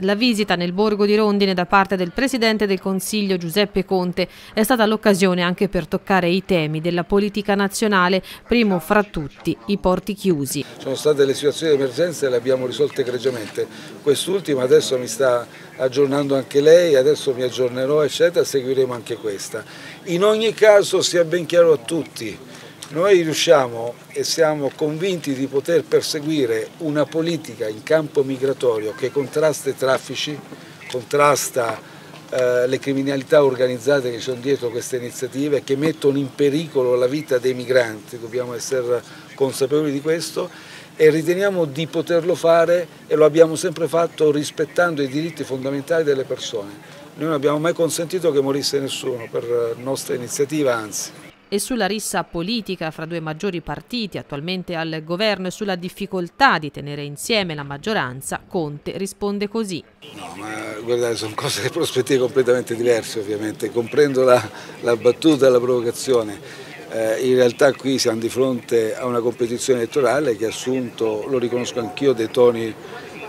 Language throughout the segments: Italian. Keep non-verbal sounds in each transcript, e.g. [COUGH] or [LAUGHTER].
La visita nel borgo di Rondine da parte del Presidente del Consiglio Giuseppe Conte è stata l'occasione anche per toccare i temi della politica nazionale, primo fra tutti i porti chiusi. Sono state le situazioni di emergenza e le abbiamo risolte egregiamente. Quest'ultima adesso mi sta aggiornando anche lei, adesso mi aggiornerò eccetera, seguiremo anche questa. In ogni caso sia ben chiaro a tutti, noi riusciamo e siamo convinti di poter perseguire una politica in campo migratorio che contrasta i traffici, contrasta eh, le criminalità organizzate che sono dietro queste iniziative, che mettono in pericolo la vita dei migranti, dobbiamo essere consapevoli di questo e riteniamo di poterlo fare e lo abbiamo sempre fatto rispettando i diritti fondamentali delle persone. Noi non abbiamo mai consentito che morisse nessuno per nostra iniziativa, anzi e sulla rissa politica fra due maggiori partiti attualmente al governo e sulla difficoltà di tenere insieme la maggioranza, Conte risponde così. No, ma guardate, sono cose [LAUGHS] prospettive completamente diverse ovviamente, comprendo la, la battuta e la provocazione. Eh, in realtà qui siamo di fronte a una competizione elettorale che ha assunto, lo riconosco anch'io, dei toni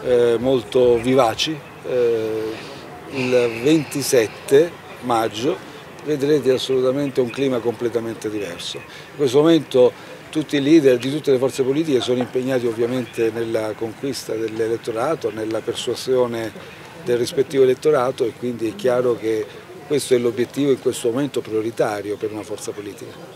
eh, molto vivaci. Eh, il 27 maggio vedrete assolutamente un clima completamente diverso. In questo momento tutti i leader di tutte le forze politiche sono impegnati ovviamente nella conquista dell'elettorato, nella persuasione del rispettivo elettorato e quindi è chiaro che questo è l'obiettivo in questo momento prioritario per una forza politica.